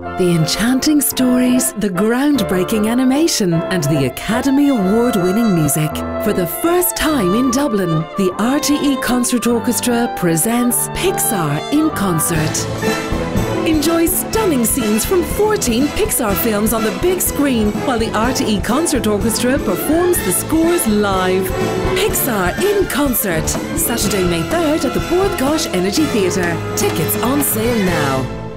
The enchanting stories, the groundbreaking animation, and the Academy Award winning music. For the first time in Dublin, the RTE Concert Orchestra presents Pixar in concert. Enjoy stunning scenes from 14 Pixar films on the big screen while the RTE Concert Orchestra performs the scores live. Pixar in concert, Saturday, May 3rd at the Bord Energy Theatre. Tickets on sale now.